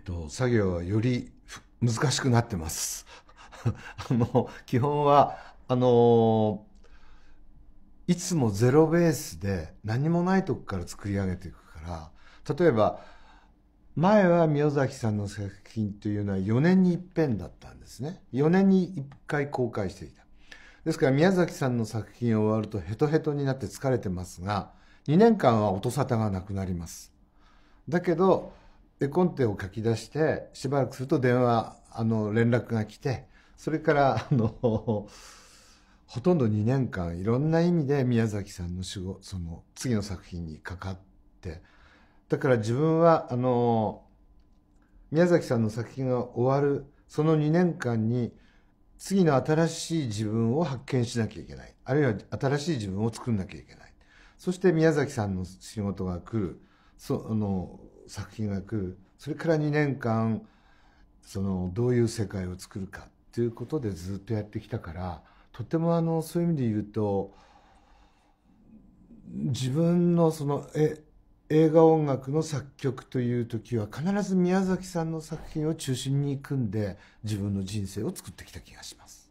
と、作業はより難しくなってます。あの、基本は、あの、いつもゼロベースで何もないとこから作り上げていくから、例えば、前は宮崎さんの作品というのは4年に一遍だったんですね。4年に1回公開していた。ですから宮崎さんの作品を終わるとヘトヘトになって疲れてますが、2年間は音沙汰がなくなります。だけど、絵コンテを書き出して、しばらくすると電話、あの、連絡が来て、それから、あの、ほとんど2年間いろんな意味で宮崎さんの仕事、その次の作品にかかって、だから自分は、あの、宮崎さんの作品が終わる、その2年間に、次の新しい自分を発見しなきゃいけない。あるいは新しい自分を作んなきゃいけない。そして宮崎さんの仕事が来る、その作品が来る。それから2年間、そのどういう世界を作るかっていうことでずっとやってきたから、とてもあのそういう意味で言うと、自分のそのえ映画音楽の作曲という時は必ず宮崎さんの作品を中心に組んで自分の人生を作ってきた気がします。